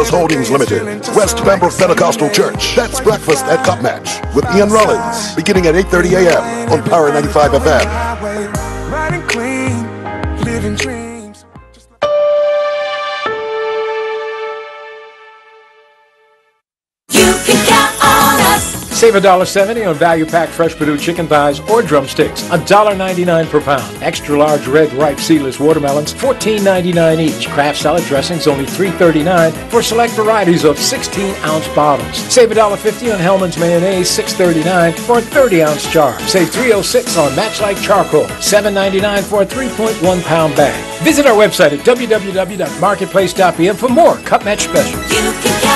Towers Holdings Limited, West Pembroke Pentecostal Church. That's breakfast at Cup Match with Ian Rollins, beginning at 8:30 a.m. on Power 95 FM. Save $1.70 on value pack fresh Perdue chicken thighs or drumsticks. $1.99 per pound. Extra large red ripe seedless watermelons, $14.99 each. Kraft salad dressings only $3.39 for select varieties of 16 ounce bottles. Save $1.50 on Hellmann's mayonnaise, $6.39 for a 30 ounce jar. Save $3.06 on Match Light charcoal, $7.99 for a 3.1 pound bag. Visit our website at www.marketplace.pm for more Cup Match specials.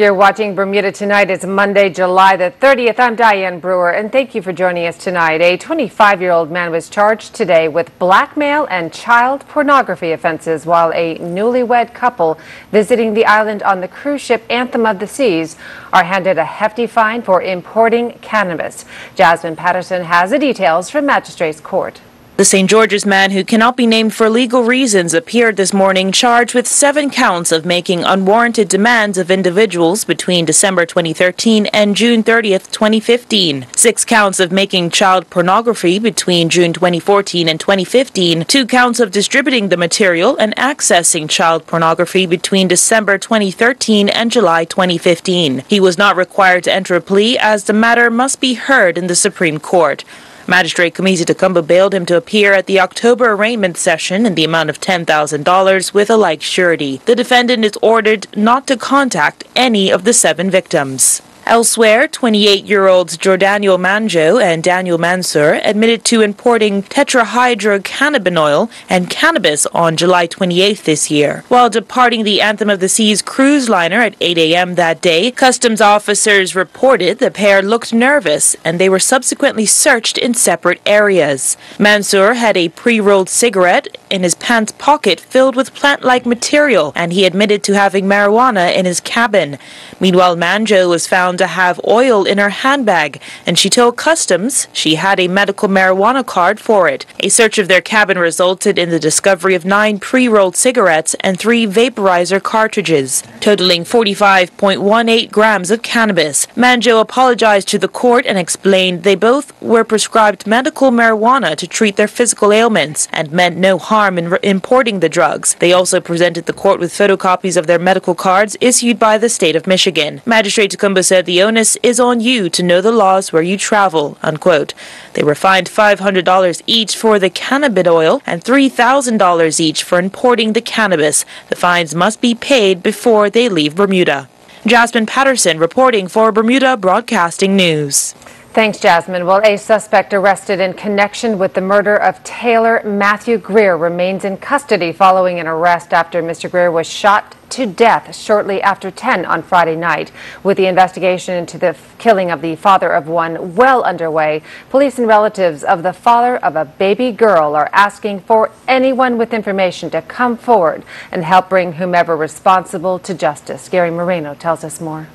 You're watching Bermuda Tonight. It's Monday, July the 30th. I'm Diane Brewer, and thank you for joining us tonight. A 25 year old man was charged today with blackmail and child pornography offenses while a newlywed couple visiting the island on the cruise ship Anthem of the Seas are handed a hefty fine for importing cannabis. Jasmine Patterson has the details from Magistrates Court. The St. George's man, who cannot be named for legal reasons, appeared this morning charged with seven counts of making unwarranted demands of individuals between December 2013 and June 30th, 2015. Six counts of making child pornography between June 2014 and 2015. Two counts of distributing the material and accessing child pornography between December 2013 and July 2015. He was not required to enter a plea as the matter must be heard in the Supreme Court. Magistrate Khamisi Tyehimba bailed him to appear at the October arraignment session in the amount of $10,000 with a like surety. The defendant is ordered not to contact any of the seven victims. Elsewhere, 28-year-olds Jordaniel Manjo and Daniel Mansour admitted to importing tetrahydrocannabinol and cannabis on July 28th this year. While departing the Anthem of the Seas cruise liner at 8 a.m. that day, customs officers reported the pair looked nervous and they were subsequently searched in separate areas. Mansour had a pre-rolled cigarette in his pants pocket filled with plant-like material and he admitted to having marijuana in his cabin. Meanwhile, Manjo was found to have oil in her handbag, and she told customs she had a medical marijuana card for it. A search of their cabin resulted in the discovery of nine pre-rolled cigarettes and three vaporizer cartridges, totaling 45.18 grams of cannabis. Manjo apologized to the court and explained they both were prescribed medical marijuana to treat their physical ailments and meant no harm in importing the drugs. They also presented the court with photocopies of their medical cards issued by the state of Michigan. Magistrate Tyehimba said the onus is on you to know the laws where you travel, unquote. They were fined $500 each for the cannabis oil and $3,000 each for importing the cannabis. The fines must be paid before they leave Bermuda. Jasmine Patterson reporting for Bermuda Broadcasting News. Thanks, Jasmine. Well, a suspect arrested in connection with the murder of Taylor Matthew Greer remains in custody following an arrest after Mr. Greer was shot to death shortly after 10 on Friday night. With the investigation into the killing of the father of one well underway, police and relatives of the father of a baby girl are asking for anyone with information to come forward and help bring whomever responsible to justice. Gary Moreno tells us more.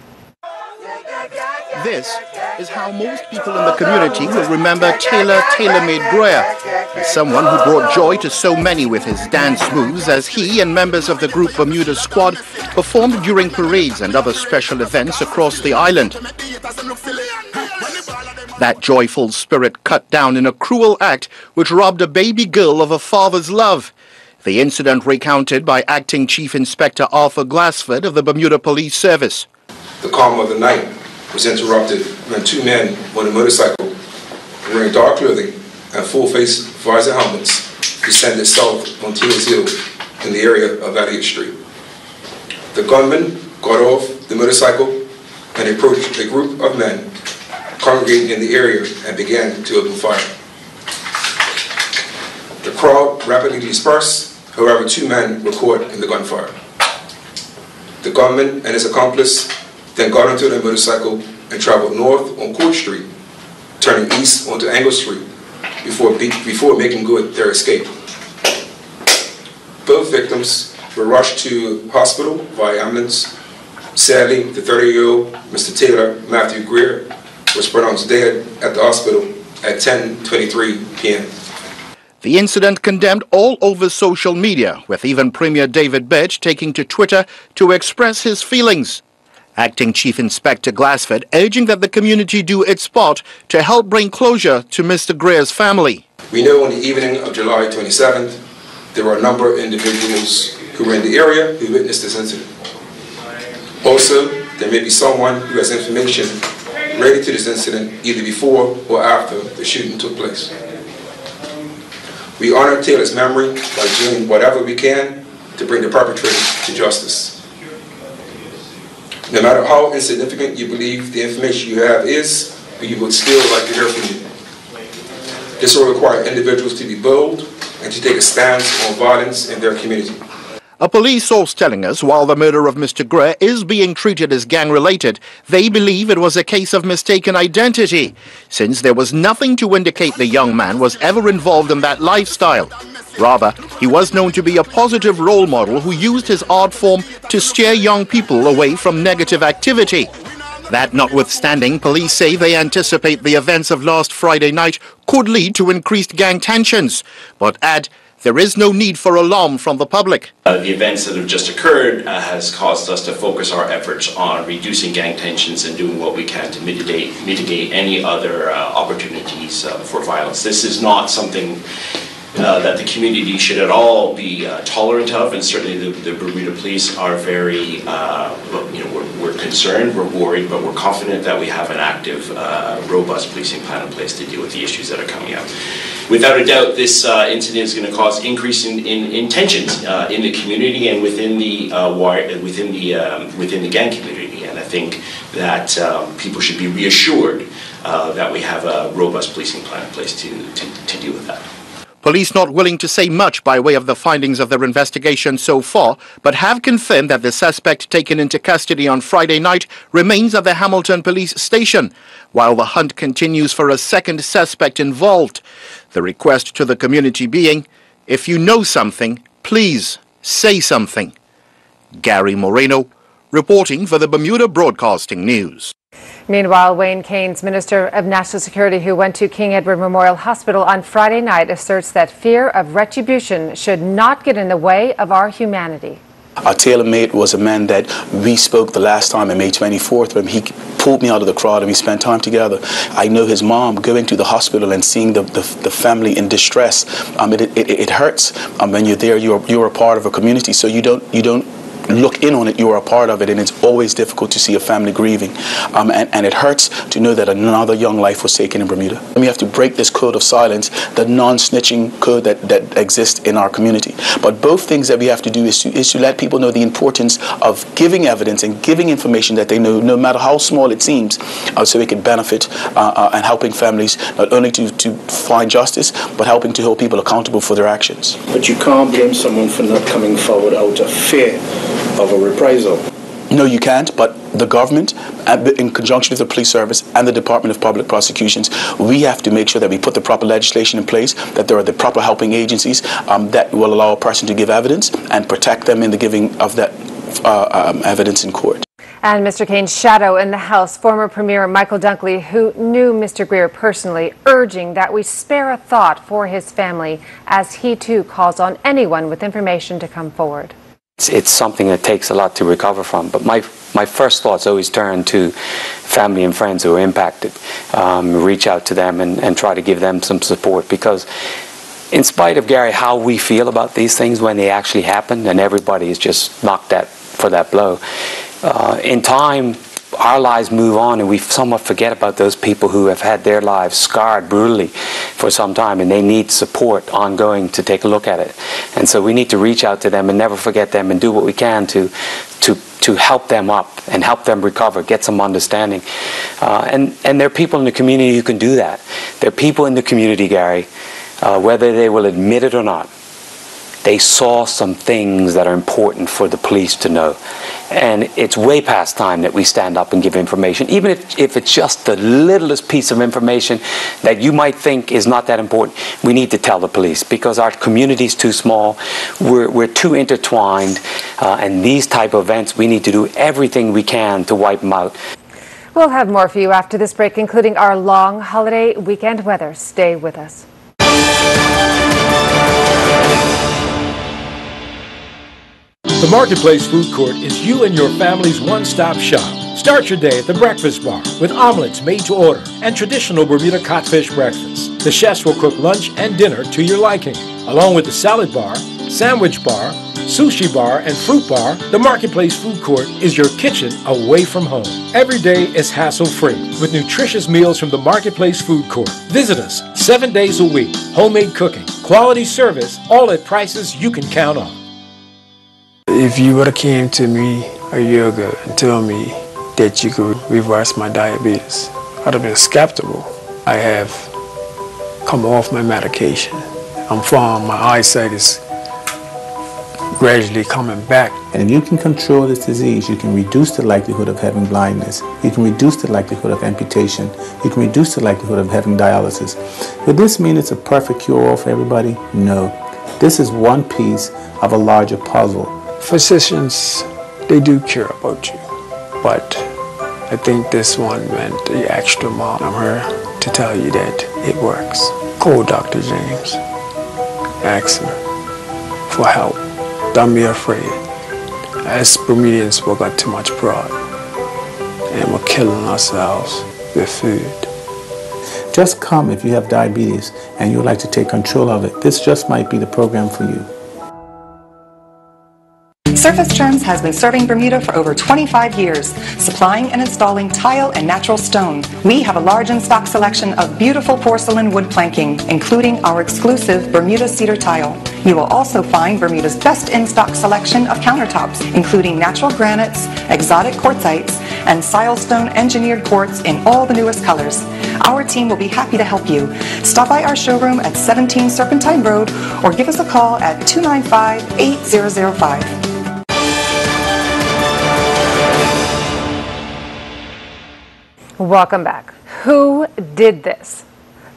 This is how most people in the community will remember Taylor Tailor-Made Greer as someone who brought joy to so many with his dance moves as he and members of the group Bermuda Squad performed during parades and other special events across the island. That joyful spirit cut down in a cruel act which robbed a baby girl of a father's love. The incident recounted by Acting Chief Inspector Arthur Glassford of the Bermuda Police Service. The calm of the night was interrupted when two men on a motorcycle wearing dark clothing and full-face visor helmets descended south on Tears Hill in the area of Elliott Street. The gunman got off the motorcycle and approached a group of men congregating in the area and began to open fire. The crowd rapidly dispersed, however, two men were caught in the gunfire. The gunman and his accomplice then got onto their motorcycle and traveled north on Court Street, turning east onto Angle Street before, be- before making good their escape. Both victims were rushed to hospital via ambulance. Sadly, the 30-year-old Mr. Taylor Matthew Greer was pronounced dead at the hospital at 10:23 p.m. The incident condemned all over social media, with even Premier David Bedge taking to Twitter to express his feelings. Acting Chief Inspector Glassford urging that the community do its part to help bring closure to Mr. Greer's family. We know on the evening of July 27th, there were a number of individuals who were in the area who witnessed this incident. Also, there may be someone who has information related to this incident either before or after the shooting took place. We honor Taylor's memory by doing whatever we can to bring the perpetrator to justice. No matter how insignificant you believe the information you have is, we would still like to hear from you. This will require individuals to be bold and to take a stance on violence in their community. A police source telling us while the murder of Mr. Greer is being treated as gang related, they believe it was a case of mistaken identity, since there was nothing to indicate the young man was ever involved in that lifestyle. Rather, he was known to be a positive role model who used his art form to steer young people away from negative activity. That notwithstanding, police say they anticipate the events of last Friday night could lead to increased gang tensions, but add there is no need for alarm from the public. Uh, the events that have just occurred uh, has caused us to focus our efforts on reducing gang tensions and doing what we can to mitigate mitigate any other uh, opportunities uh, for violence. This is not something uh, that the community should at all be uh, tolerant of, and certainly the, the Bermuda Police are very, uh, you know, we're, we're, concerned, we're worried, but we're confident that we have an active, uh, robust policing plan in place to deal with the issues that are coming up. Without a doubt, this uh, incident is going to cause increase in, in, in tensions in the community and within the within the um, within the gang community, and I think that um, people should be reassured that we have a robust policing plan in place to, to, to deal with that. Police not willing to say much by way of the findings of their investigation so far, but have confirmed that the suspect taken into custody on Friday night remains at the Hamilton police station, while the hunt continues for a second suspect involved. The request to the community being, if you know something, please say something. Gary Moreno, reporting for the Bermuda Broadcasting News. Meanwhile, Wayne Caines, Minister of National Security, who went to King Edward Memorial Hospital on Friday night, asserts that fear of retribution should not get in the way of our humanity. Our tailor-made was a man that we spoke the last time on May 24th when he pulled me out of the crowd and we spent time together. I know his mom going to the hospital and seeing the, the, the family in distress. Um, it, it, it hurts um, when you're there. You're, you're a part of a community, so you don't, you don't look in on it, you are a part of it, and it's always difficult to see a family grieving. Um, and, and it hurts to know that another young life was taken in Bermuda. And we have to break this code of silence, the non-snitching code that, that exists in our community. But both things that we have to do is to, is to let people know the importance of giving evidence and giving information that they know, no matter how small it seems, uh, so it can benefit uh, uh, and helping families not only to, to find justice, but helping to hold people accountable for their actions. But you can't blame someone for not coming forward out of fear of a reprisal. No, you can't, but the government, in conjunction with the police service and the Department of Public Prosecutions, we have to make sure that we put the proper legislation in place, that there are the proper helping agencies um, that will allow a person to give evidence and protect them in the giving of that uh, um, evidence in court. And Mr. Caines' shadow in the House, former Premier Michael Dunkley, who knew Mr. Greer personally, urging that we spare a thought for his family as he too calls on anyone with information to come forward. It's, it's, something that takes a lot to recover from. But my my first thoughts always turn to family and friends who are impacted. Um, reach out to them and, and try to give them some support because. In spite of Gary, how we feel about these things when they actually happen, and everybody is just knocked that for that blow. Uh, in time, our lives move on and we somewhat forget about those people who have had their lives scarred brutally for some time and they need support ongoing to take a look at it. And so we need to reach out to them and never forget them and do what we can to to to help them up and help them recover, get some understanding. Uh, and and there are people in the community who can do that. There are people in the community, Gary, uh, whether they will admit it or not. They saw some things that are important for the police to know And it's way past time that we stand up and give information, even if, if it's just the littlest piece of information that you might think is not that important. We need to tell the police because our community is too small, we're, we're too intertwined, uh, and these type of events, we need to do everything we can to wipe them out. We'll have more for you after this break, including our long holiday weekend weather. Stay with us. The Marketplace Food Court is you and your family's one-stop shop. Start your day at the Breakfast Bar with omelets made to order and traditional Bermuda codfish breakfast. The chefs will cook lunch and dinner to your liking. Along with the salad bar, sandwich bar, sushi bar, and fruit bar, the Marketplace Food Court is your kitchen away from home. Every day is hassle-free with nutritious meals from the Marketplace Food Court. Visit us seven days a week. Homemade cooking, quality service, all at prices you can count on. If you would have came to me a year ago and told me that you could reverse my diabetes, I'd have been skeptical. I have come off my medication. I'm fine. My eyesight is gradually coming back. And if you can control this disease, you can reduce the likelihood of having blindness. You can reduce the likelihood of amputation. You can reduce the likelihood of having dialysis. Would this mean it's a perfect cure-all for everybody? No. This is one piece of a larger puzzle. Physicians, they do care about you, but I think this one went the extra mile. I'm to tell you that it works. Call Dr. James. Ask him for help. Don't be afraid. As Bermudians, we got too much pride, and we're killing ourselves with food. Just come if you have diabetes and you would like to take control of it. This just might be the program for you. Surface Trends has been serving Bermuda for over 25 years, supplying and installing tile and natural stone. We have a large in-stock selection of beautiful porcelain wood planking, including our exclusive Bermuda cedar tile. You will also find Bermuda's best in-stock selection of countertops, including natural granites, exotic quartzites, and silestone engineered quartz in all the newest colors. Our team will be happy to help you. Stop by our showroom at 17 Serpentine Road or give us a call at 295-8005. Welcome back. Who did this?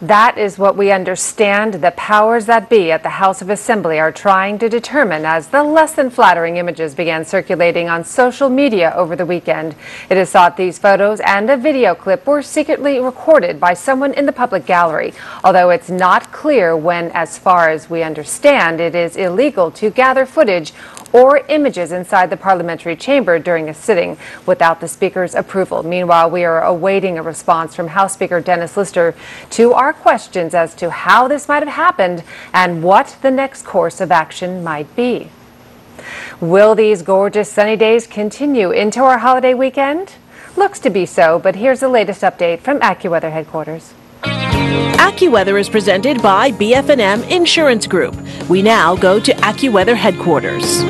That is what we understand the powers that be at the House of Assembly are trying to determine as the less than flattering images began circulating on social media over the weekend. It is thought these photos and a video clip were secretly recorded by someone in the public gallery, although it's not clear when, as far as we understand, it is illegal to gather footage or images inside the parliamentary chamber during a sitting without the Speaker's approval. Meanwhile, we are awaiting a response from House Speaker Dennis Lister to our questions as to how this might have happened and what the next course of action might be. Will these gorgeous sunny days continue into our holiday weekend? Looks to be so, but here's the latest update from AccuWeather headquarters. AccuWeather is presented by BF&M Insurance Group. We now go to AccuWeather headquarters.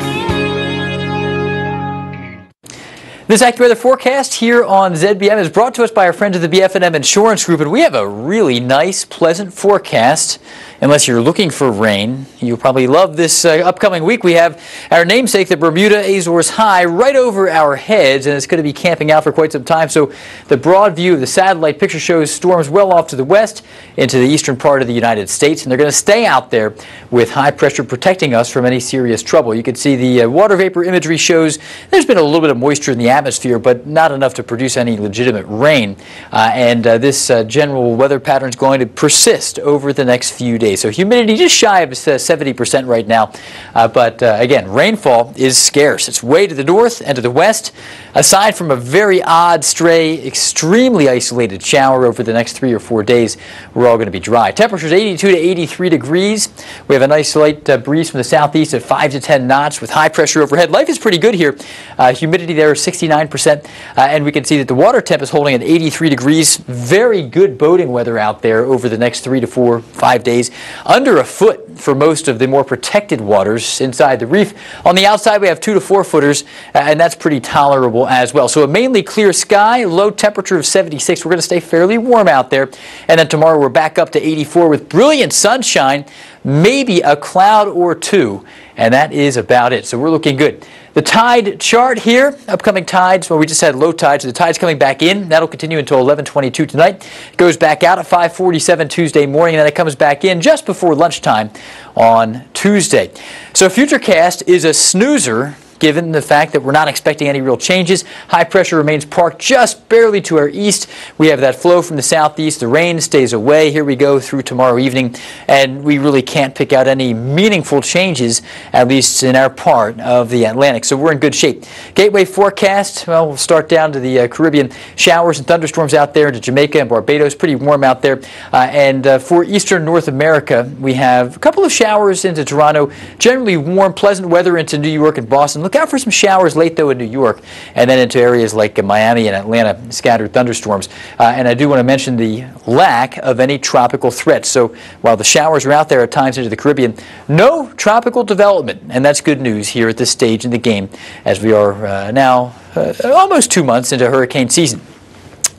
This AccuWeather forecast here on ZBM is brought to us by our friends at the BF&M Insurance Group, and we have a really nice, pleasant forecast. Unless you're looking for rain, you'll probably love this uh, upcoming week. We have our namesake, the Bermuda Azores High, right over our heads, and it's going to be camping out for quite some time. So the broad view of the satellite picture shows storms well off to the west into the eastern part of the United States, and they're going to stay out there with high pressure protecting us from any serious trouble. You can see the uh, water vapor imagery shows there's been a little bit of moisture in the atmosphere, but not enough to produce any legitimate rain. Uh, and uh, this uh, general weather pattern is going to persist over the next few days. So humidity just shy of 70% right now. Uh, but uh, again, rainfall is scarce. It's way to the north and to the west. Aside from a very odd, stray, extremely isolated shower over the next three or four days, we're all going to be dry. Temperatures 82 to 83 degrees. We have a nice light uh, breeze from the southeast at 5 to 10 knots with high pressure overhead. Life is pretty good here. Uh, humidity there is 69%. Uh, and we can see that the water temp is holding at 83 degrees. Very good boating weather out there over the next three to four, five days. Under a foot for most of the more protected waters inside the reef. On the outside, we have two to four footers, and that's pretty tolerable as well. So a mainly clear sky, low temperature of 76. We're going to stay fairly warm out there. And then tomorrow, we're back up to 84 with brilliant sunshine, maybe a cloud or two, and that is about it. So we're looking good. The tide chart here, upcoming tides, well, we just had low tides, so the tide's coming back in. That'll continue until 1122 tonight. Goes back out at 547 Tuesday morning, and then it comes back in just before lunchtime on Tuesday. So Futurecast is a snoozer given the fact that we're not expecting any real changes. High pressure remains parked just barely to our east. We have that flow from the southeast. The rain stays away. Here we go through tomorrow evening, and we really can't pick out any meaningful changes, at least in our part of the Atlantic. So we're in good shape. Gateway forecast, well, we'll start down to the uh, Caribbean. Showers and thunderstorms out there into Jamaica and Barbados. Pretty warm out there. Uh, and uh, for eastern North America, we have a couple of showers into Toronto. Generally warm, pleasant weather into New York and Boston. Look out for some showers late, though, in New York, and then into areas like Miami and Atlanta, scattered thunderstorms. Uh, and I do want to mention the lack of any tropical threats. So while the showers are out there at times into the Caribbean, no tropical development, and that's good news here at this stage in the game as we are uh, now uh, almost two months into hurricane season.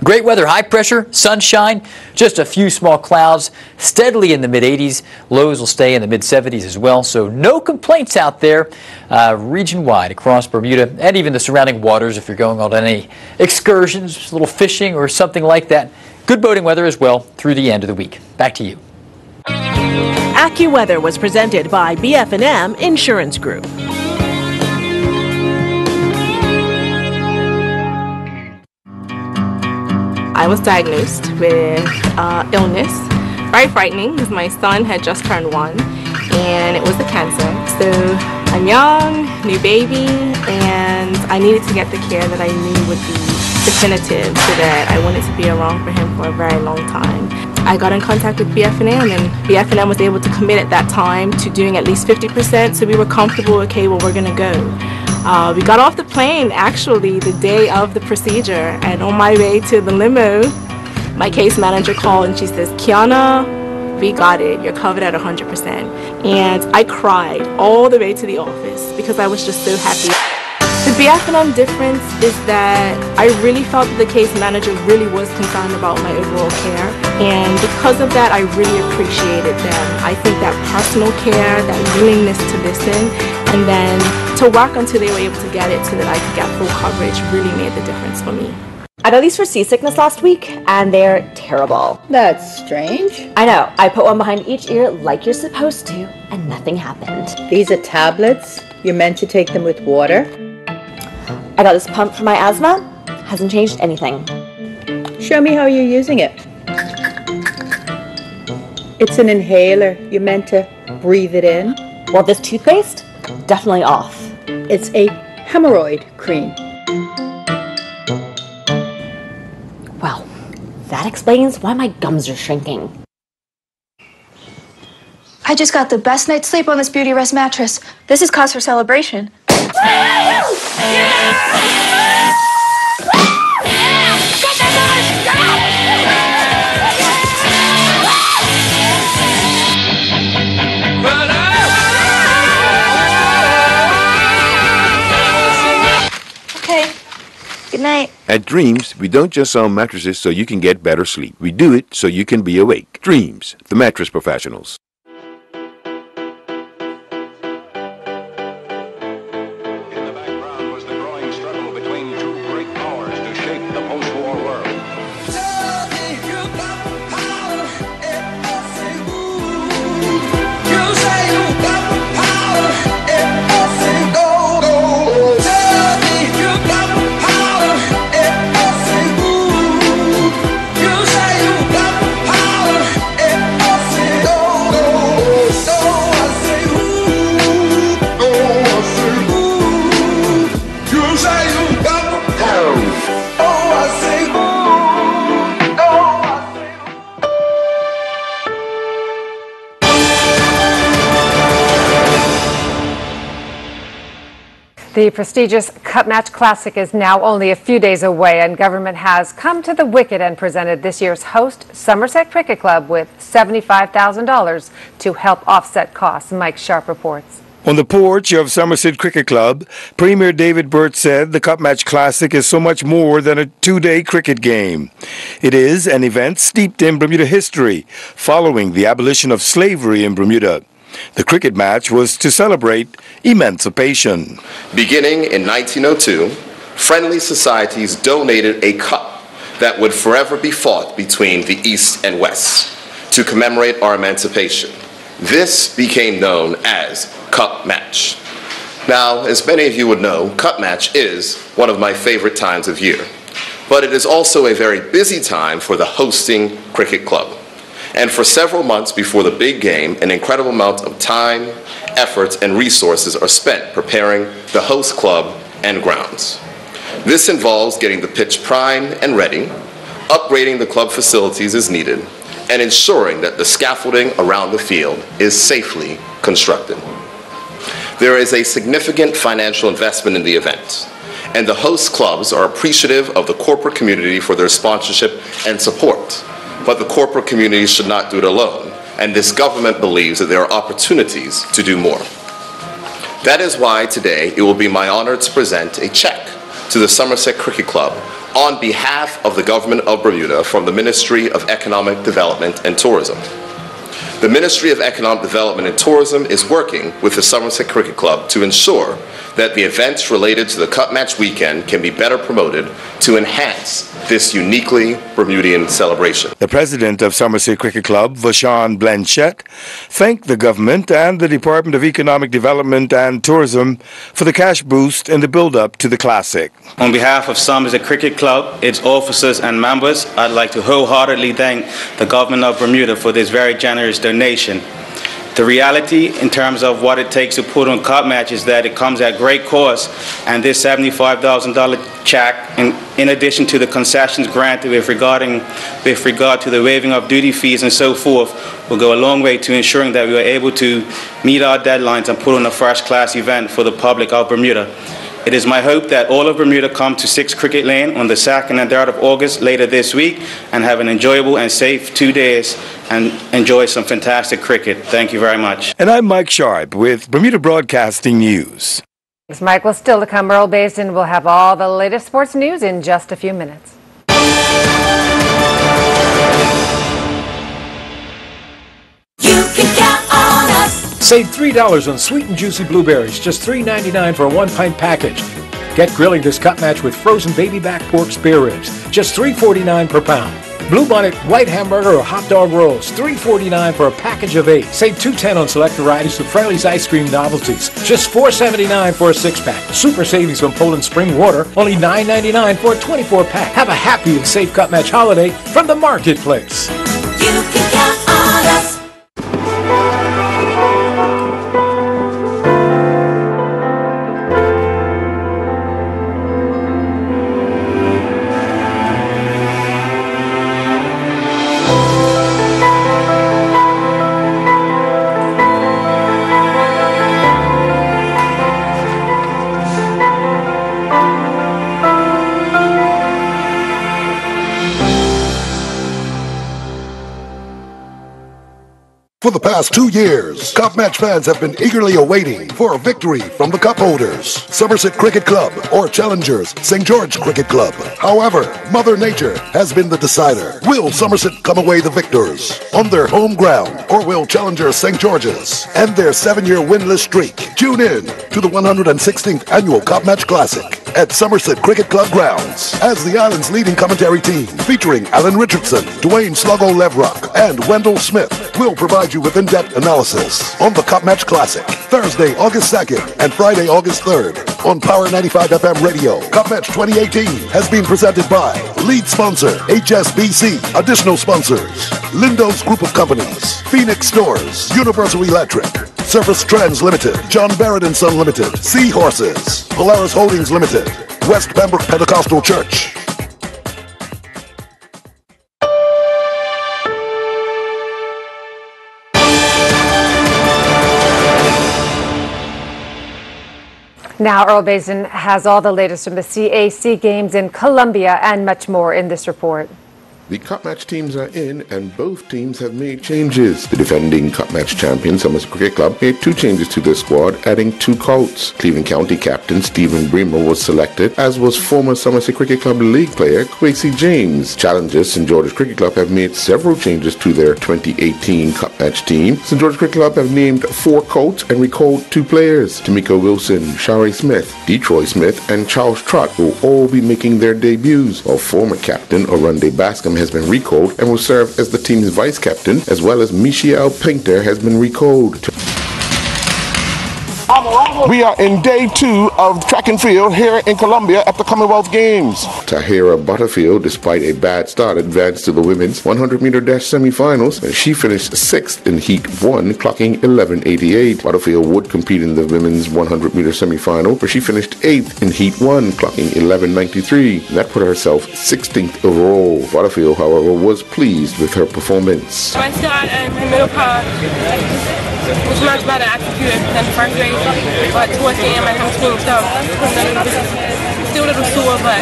Great weather, high pressure, sunshine, just a few small clouds, steadily in the mid 80s. Lows will stay in the mid 70s as well, so no complaints out there uh, region wide across Bermuda and even the surrounding waters if you're going on any excursions, a little fishing or something like that. Good boating weather as well through the end of the week. Back to you. AccuWeather was presented by BF&M Insurance Group. I was diagnosed with uh, illness. Very frightening because my son had just turned one and it was a cancer. So I'm young, new baby, and I needed to get the care that I knew would be definitive so that I wanted to be around for him for a very long time. I got in contact with BF&M was able to commit at that time to doing at least 50% so we were comfortable, okay, well we're gonna go. Uh, we got off the plane actually the day of the procedure and on my way to the limo, my case manager called and she says, Kiana, we got it, you're covered at 100%. And I cried all the way to the office because I was just so happy. The BF&M difference is that I really felt that the case manager really was concerned about my overall care and because of that I really appreciated them. I think that personal care, that willingness to listen and then to work until they were able to get it so that I could get full coverage really made the difference for me. I got these for seasickness last week, and they're terrible. That's strange. I know. I put one behind each ear like you're supposed to, and nothing happened. These are tablets. You're meant to take them with water. I got this pump for my asthma. Hasn't changed anything. Show me how you're using it. It's an inhaler. You're meant to breathe it in. Well, this toothpaste? Definitely off. It's a hemorrhoid cream. Well, that explains why my gums are shrinking. I just got the best night's sleep on this Beauty Rest mattress. This is cause for celebration. Good night. At Dreams, we don't just sell mattresses so you can get better sleep. We do it so you can be awake. Dreams, the mattress professionals. The prestigious Cup Match Classic is now only a few days away, and government has come to the wicket and presented this year's host, Somerset Cricket Club, with $75,000 to help offset costs. Mike Sharp reports. On the porch of Somerset Cricket Club, Premier David Burt said the Cup Match Classic is so much more than a two day cricket game. It is an event steeped in Bermuda history, following the abolition of slavery in Bermuda. The cricket match was to celebrate emancipation. Beginning in 1902, friendly societies donated a cup that would forever be fought between the East and West to commemorate our emancipation. This became known as Cup Match. Now, as many of you would know, Cup Match is one of my favorite times of year, but it is also a very busy time for the hosting cricket club. And for several months before the big game, an incredible amount of time, efforts, and resources are spent preparing the host club and grounds. This involves getting the pitch primed and ready, upgrading the club facilities as needed, and ensuring that the scaffolding around the field is safely constructed. There is a significant financial investment in the event, and the host clubs are appreciative of the corporate community for their sponsorship and support. But the corporate community should not do it alone, and this government believes that there are opportunities to do more. That is why today it will be my honor to present a check to the Somerset Cricket Club on behalf of the Government of Bermuda from the Ministry of Economic Development and Tourism. The Ministry of Economic Development and Tourism is working with the Somerset Cricket Club to ensure that the events related to the Cup Match weekend can be better promoted to enhance this uniquely Bermudian celebration. The president of Somerset Cricket Club, Vashon Blanchette, thanked the government and the Department of Economic Development and Tourism for the cash boost in the build-up to the Classic. On behalf of Somerset Cricket Club, its officers and members, I'd like to wholeheartedly thank the government of Bermuda for this very generous donation. The reality in terms of what it takes to put on cup match is that it comes at great cost, and this $75,000 check, in, in addition to the concessions granted with, regarding, with regard to the waiving of duty fees and so forth, will go a long way to ensuring that we are able to meet our deadlines and put on a first-class event for the public of Bermuda. It is my hope that all of Bermuda come to 6 Cricket Lane on the 2nd and 3rd of August later this week and have an enjoyable and safe two days and enjoy some fantastic cricket. Thank you very much. And I'm Mike Sharp with Bermuda Broadcasting News. Thanks, Michael. Still to come, Earl Basden will have all the latest sports news in just a few minutes. Save $3 on sweet and juicy blueberries, just $3.99 for a one pint package. Get grilling this Cup Match with frozen baby back pork spare ribs, just $3.49 per pound. Bluebonnet white hamburger or hot dog rolls, $3.49 for a package of eight. Save $2.10 on select varieties of Friendly's ice cream novelties, just $4.79 for a six pack. Super savings on Poland Spring Water, only $9.99 for a 24 pack. Have a happy and safe Cup Match holiday from the marketplace. Past two years, Cup Match fans have been eagerly awaiting for a victory from the cup holders, Somerset Cricket Club or Challengers St. George Cricket Club. However, Mother Nature has been the decider. Will Somerset come away the victors on their home ground, or will Challengers St. George's end their seven-year winless streak? Tune in to the 116th Annual Cup Match Classic at Somerset Cricket Club grounds as the island's leading commentary team, featuring Alan Richardson, Dwayne Sluggo Leverock, and Wendell Smith, will provide you with in-depth analysis on the Cup Match Classic, Thursday, August 2nd and Friday, August 3rd on Power 95 FM Radio. Cup Match 2018 has been presented by lead sponsor HSBC, additional sponsors Lindo's Group of Companies, Phoenix Stores, Universal Electric, Surface Trends Limited, John Barrett and Son Limited, Seahorses, Polaris Holdings Limited, West Pembroke Pentecostal Church. Now, Earl Basden has all the latest from the CAC games in Colombia and much more in this report. The Cup Match teams are in, and both teams have made changes. The defending Cup Match champion, Somerset Cricket Club, made two changes to their squad, adding two Colts. Cleveland County captain Stephen Bremer was selected, as was former Somerset Cricket Club league player Quasi James. Challengers St George's Cricket Club have made several changes to their 2018 Cup Match team. St George's Cricket Club have named four Colts and recalled two players. Tamika Wilson, Shari Smith, Detroit Smith, and Charles Trott will all be making their debuts, while former captain Oronde Bascome has been recalled and will serve as the team's vice captain, as well as Michelle Painter has been recalled. We are in day two of track and field here in Colombia at the Commonwealth Games. Tahira Butterfield, despite a bad start, advanced to the women's 100 meter dash semifinals, and she finished sixth in Heat 1, clocking 11.88. Butterfield would compete in the women's 100 meter semifinal, where she finished eighth in Heat 1, clocking 11.93. That put herself 16th overall. Butterfield, however, was pleased with her performance. My start and my middle part was much better executed than the first race, but towards the end my hamstring stuff still a little sore, but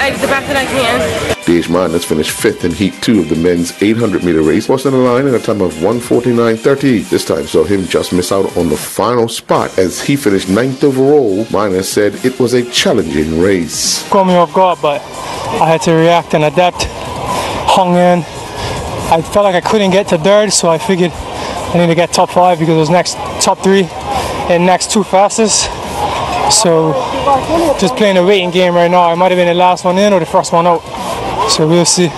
I did the best that I can. Dage Minors finished fifth in Heat 2 of the men's 800 meter race, crossing the line in a time of 149.30. This time saw him just miss out on the final spot as he finished ninth overall. Minors said it was a challenging race. Caught me off guard, but I had to react and adapt. Hung in. I felt like I couldn't get to third, so I figured I need to get top five because it was next top three and next two fastest. So just playing a waiting game right now. I might have been the last one in or the first one out. So we'll see.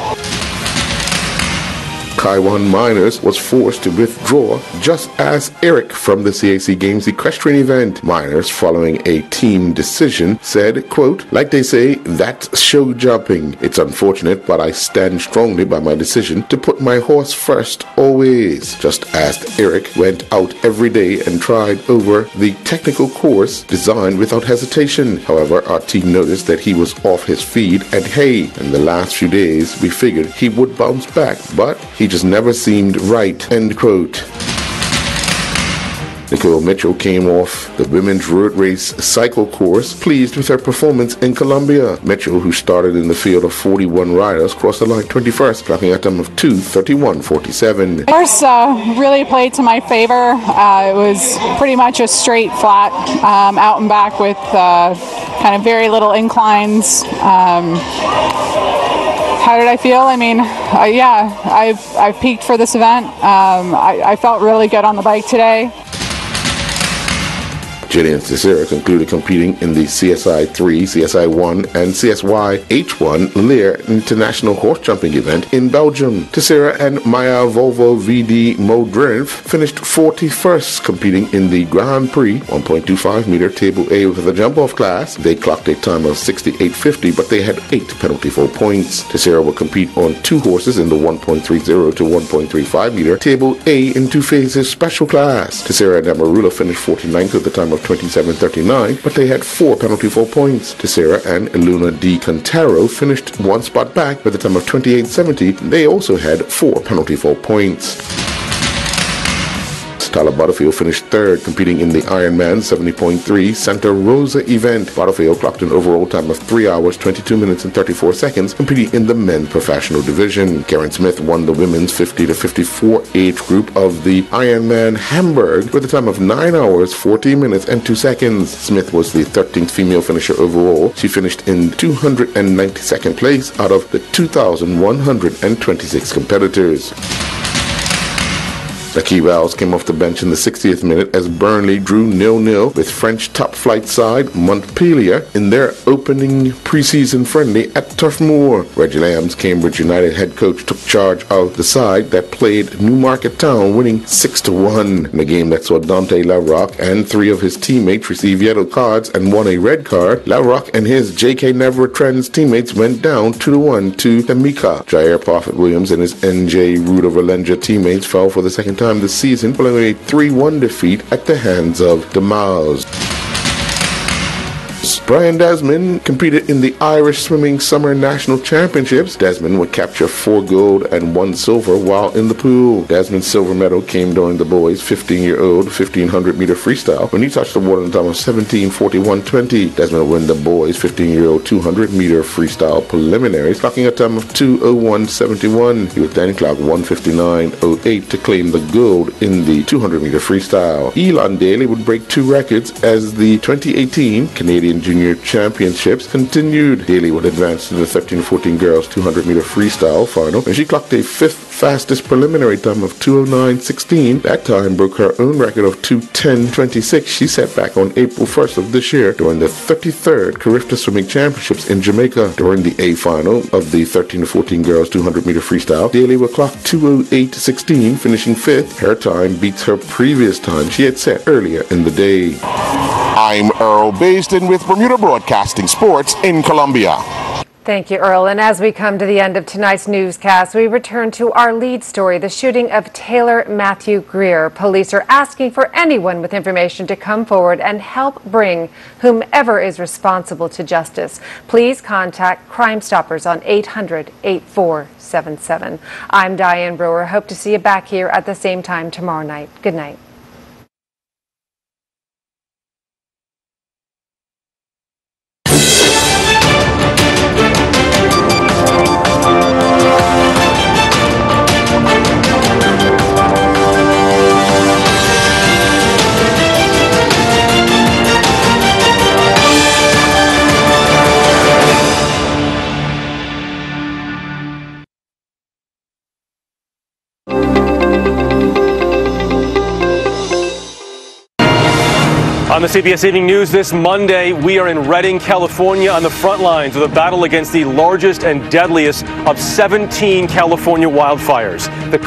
Kaiwan Miners was forced to withdraw just as Eric from the CAC Games equestrian event. Miners, following a team decision, said, quote, like they say, that's show jumping. It's unfortunate, but I stand strongly by my decision to put my horse first always. Just as Eric went out every day and tried over the technical course designed without hesitation. However, our team noticed that he was off his feed and hey, in the last few days we figured he would bounce back, but he just never seemed right. End quote. Nicole Mitchell came off the women's road race cycle course pleased with her performance in Colombia. Mitchell, who started in the field of 41 riders, crossed the line 21st, clocking a time of 2:31.47. Course uh, really played to my favor. Uh, it was pretty much a straight flat um, out and back with uh, kind of very little inclines. Um, how did I feel? I mean, uh, yeah, I've, I've peaked for this event. Um, I, I felt really good on the bike today. Jillian Terceira concluded competing in the CSI 3, CSI 1, and CSY H1 Lear International Horse Jumping event in Belgium. Terceira and Maya Volvo VD Modriv finished 41st competing in the Grand Prix 1.25 meter table A with the jump off class. They clocked a time of 68.50, but they had eight penalty full points. Terceira will compete on two horses in the 1.30 to 1.35 meter table A in two phases special class. Terceira and Amarula finished 49th at the time of 27.39, but they had four penalty full points. Terceira and Luna Di Cantaro finished one spot back by the time of 28.70. They also had four penalty full points. Tyler Butterfield finished third, competing in the Ironman 70.3 Santa Rosa event. Butterfield clocked an overall time of 3 hours, 22 minutes, and 34 seconds, competing in the men's professional division. Karen Smith won the women's 50 to 54 age group of the Ironman Hamburg with a time of 9 hours, 14 minutes, and 2 seconds. Smith was the 13th female finisher overall. She finished in 292nd place out of the 2,126 competitors. Becky Rouse came off the bench in the 60th minute as Burnley drew nil-nil with French top flight side Montpellier in their opening preseason friendly at Turf Moor. Reggie Lamb's Cambridge United head coach took charge of the side that played Newmarket Town, winning 6-1 in a game that saw Dante Leverock and three of his teammates receive yellow cards and won a red card. Leverock and his J.K. Narva Trans teammates went down 2-1 to Tammeka. Jair Prophet Williams and his N.J. Ruda Valenja teammates fell for the second time this season following a 3-1 defeat at the hands of the Mouse. Brian Desmond competed in the Irish Swimming Summer National Championships. Desmond would capture four gold and one silver while in the pool. Desmond's silver medal came during the boys' 15-year-old 1500 meter freestyle when he touched the water in a time of 17:41.20. Desmond win the boys' 15-year-old 200 meter freestyle preliminaries, clocking a time of 2:01.71. He would then clock 1:59.08 to claim the gold in the 200 meter freestyle. Elan Daley would break two records as the 2018 Canadian Junior Year championships continued. Daley would advance to the 13-14 girls 200 meter freestyle final, and she clocked a fifth fastest preliminary time of 209.16. That time broke her own record of 210.26 she set back on April 1st of this year during the 33rd Carifta Swimming Championships in Jamaica. During the A final of the 13 to 14 girls 200 meter freestyle, Daley would clock 208.16, finishing fifth. Her time beats her previous time she had set earlier in the day. I'm Earl Basden with Bermuda Broadcasting Sports in Colombia. Thank you, Earl. And as we come to the end of tonight's newscast, we return to our lead story the shooting of Taylor Matthew Greer. Police are asking for anyone with information to come forward and help bring whomever is responsible to justice. Please contact Crime Stoppers on 800 8477. I'm Diane Brewer. Hope to see you back here at the same time tomorrow night. Good night. On the CBS Evening News this Monday, we are in Redding, California, on the front lines of the battle against the largest and deadliest of 17 California wildfires. The